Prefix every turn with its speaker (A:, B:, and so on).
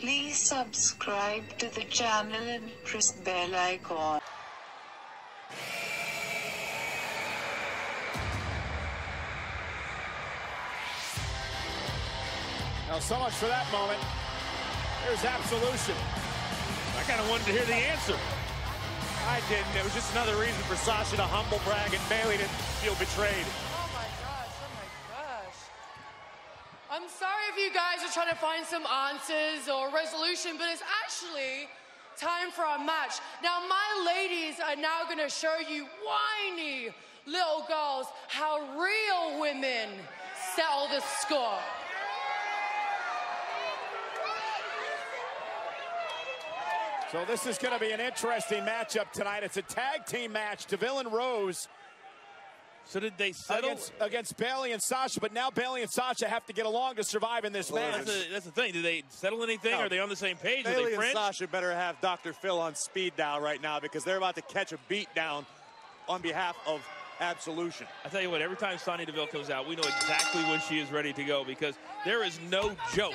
A: Please subscribe to the channel and press bell icon.
B: Now, so much for that moment. There's absolution.
C: I kind of wanted to hear the answer.
D: I didn't. It was just another reason for Sasha to humble brag, and Bayley didn't feel betrayed.
E: I'm sorry if you guys are trying to find some answers or resolution, but it's actually time for our match. Now, my ladies are now going to show you whiny little girls how real women settle the score.
B: So this is going to be an interesting matchup tonight. It's a tag team match. Deville and Rose
C: So did they settle?
B: against, against Bayley and Sasha, but now Bayley and Sasha have to get along to survive in this match.
C: that's, the, that's the thing. Did they settle anything?
D: No.
C: Are they on the same page? Are they
D: and? Sasha better have Dr. Phil on speed dial right now because they're about to catch a beat down on behalf of Absolution.
C: I tell you what, every time Sonya Deville comes out, we know exactly when she is ready to go because there is no joke